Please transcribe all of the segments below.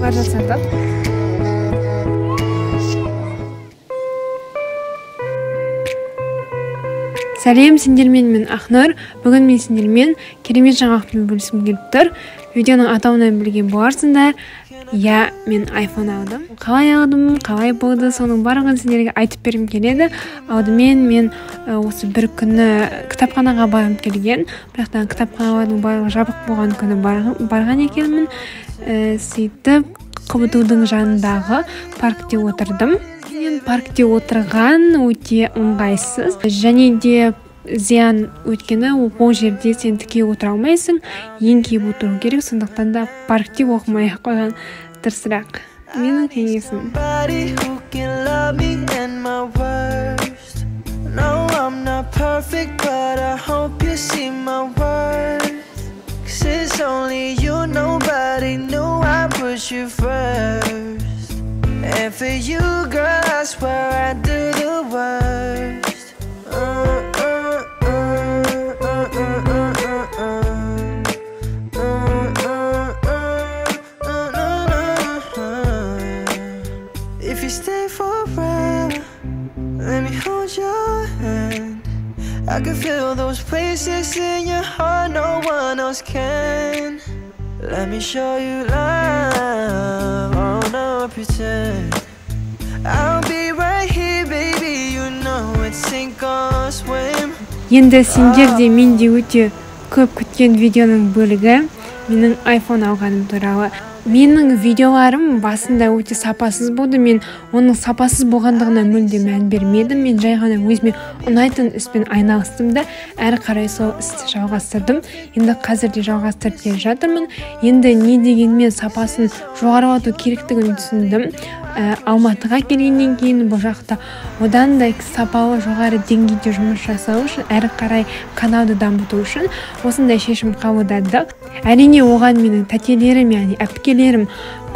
бара сәлем сендермен мен ақнұр бүгін мен сендермен керемет жаңалықпен бөліскім келіп тұр видеоның атауынан білген боларсыңдар иә мен айфон алдым. Қалай алдым қалай болды соның барлығын сендерге айтып бергім келеді. Алдымен мен осы бір күні кітапханаға барғым келген. Бірақтан кітапханалардың барлығы жабық болған күні барған екенмін. Ә, сөйтіп қбту дың жанындағы паркте отырдым. Паркте отырған өте ыңғайсыз және де зиян өйткені ол жерде сен тіке отыра алмайсың еңкейіп отыру керек сондықтан да паркте оқымай ақ қойған дұрысырақ менің кеңесім. It's only you, nobody knew I put you first. And for you, girl, I swear I do I can feel those places in your heart no one else can. Let me show you love, oh no pretend. I'll be right here baby, you know it's sink or swim. Енді сендер де мен де өте көп күткен видеоның бөлігі. Менің iPhone алғаным туралы. Менің видеоларым басында өте сапасыз болды. Мен оның сапасыз болғандығына мүлде мән бермедім. Мен жай ғана өзіме ұнайтын іспен айналыстым да әрі қарай сол істі жалғастырдым. Енді қазір де жалғастырып келе жатырмын. Енді не дегенмен сапасын жоғарылату керектігін түсіндім. Ә, алматыға келгеннен кейін бұл жақта одан да сапалы жоғары деңгейде жұмыс жасау үшін әрі қарай каналды дамыту үшін осындай шешім қабылдадық. Әрине оған менің тәтелерім яғни әпкелерім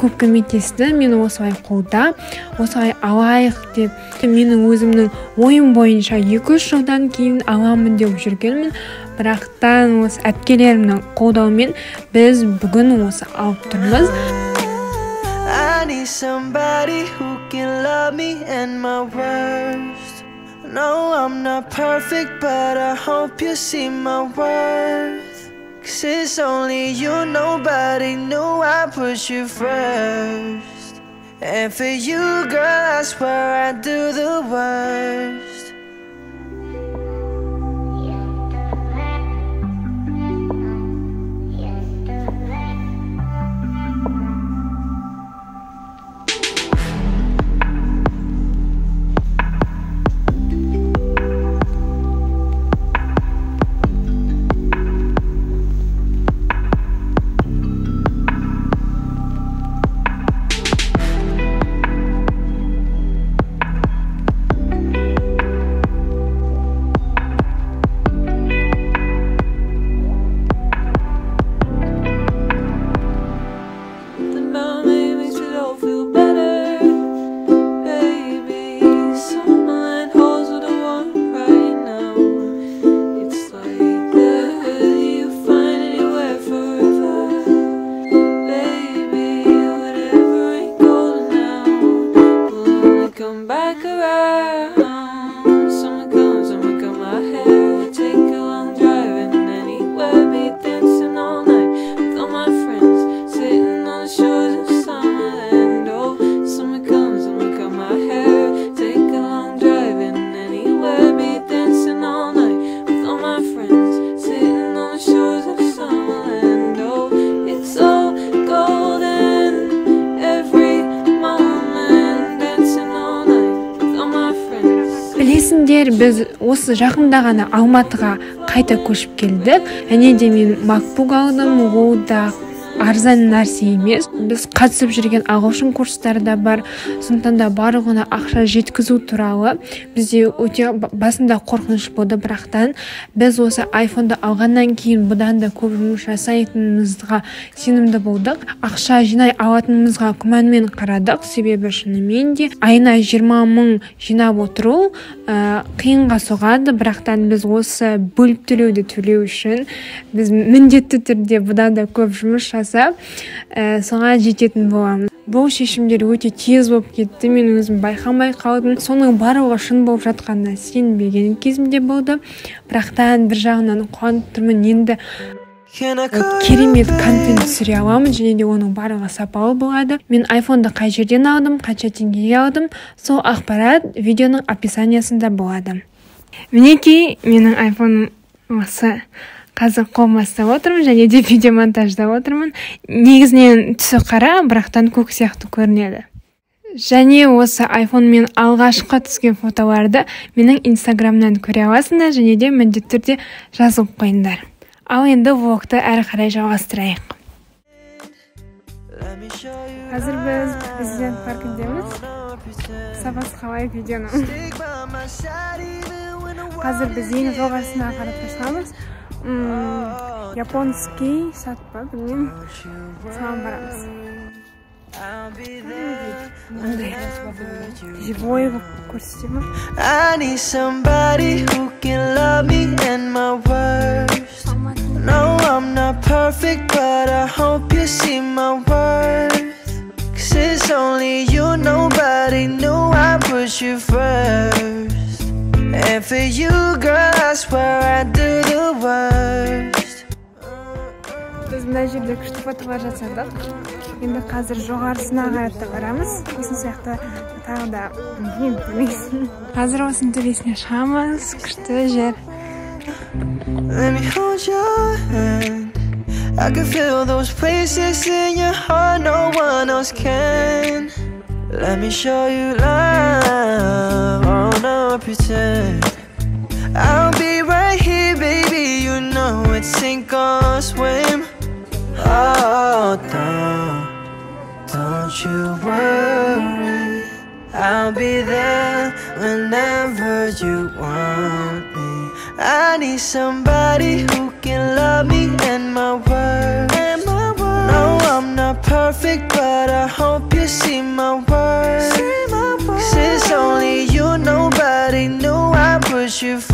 көп көмектесті. Мені осылай қолдап осылай алайық деп менің өзімнің ойым бойынша екі үш жылдан кейін аламын деп жүргенмін. Бірақтан осы әпкелерімнің қолдауымен біз бүгін осы алып тұрмыз. I need somebody who can love me and my worst. No, I'm not perfect, but I hope you see my worth. Cause it's only you, nobody knew I put you first. And for you, girl, I swear I do the worst. Біз осы жақында ғана алматыға қайта көшіп келдік. Және де мен макбук алдым ол да арзан нәрсе емес. Біз қатысып жүрген ағылшын курстары да бар сондықтан да барлығына ақша жеткізу туралы бізде өте басында қорқыныш болды. Бірақтан біз осы айфонды алғаннан кейін бұдан да көп жұмыс жасайтынымызға сенімді болдық. Ақша жинай алатынымызға күмәнмен қарадық. Себебі шынымен де айына жиырма мың жинап отыру ә, қиынға соғады. Бірақтан біз осы бөліп төлеуді төлеу үшін біз міндетті түрде бұдан да көп жұмыс жасап ә, соған жететін боламыз бұл шешімдер өте тез болып кетті мен өзім байқамай қалдым. Соның барлығы шын болып жатқанына сенбеген кезімде болды. Бірақтан бір жағынан қуанып тұрмын. Енді керемет контент түсіре аламын және де оның барлығы сапалы болады. Мен айфонды қай жерден алдым қанша теңгеге алдым? Сол ақпарат видеоның описаниясында болады. Мінекей менің айфоным осы. Қазір қолыма ұстап отырмын және де видеомонтаждап отырмын. Негізінен түсі қара бірақтан көк сияқты көрінеді. Және осы айфонмен алғашқы түскен фотоларды менің инстаграмнан көре аласыңдар және де міндетті түрде жазылып қойыңдар. Ал енді влогты әрі қарай жалғастырайық. Қазір біз президент паркіндеміз. Сапасы қалай видеоның қазір біз ең жоғарысына қарап шығамыз японский сат па білмеймін соған барамыз мындай живой қылып көрсете ма I need somebody who can love me and my worst. No, I'm not perfect, but I hope you see my worth. Cause it's only you, nobody knew I put you first. And for you, girl, I swear I do the worst. біз мына жерде күшті фотолар жасадық енді қазір жоғарысына қарата барамыз сосын сияқты тағы да білмеймін білмейсің қазір осының төбесіне шығамыз күшті жер Let me hold your hand. I can feel those places in your heart no one else can. Let me show you love, no pretend. I'll be right here, baby. You know it's sink or swim. Oh, don't, don't you worry. I'll be there whenever you want me. I need somebody who can love me and my words. No, I'm not perfect, but I hope you see my worth. Cause it's only you,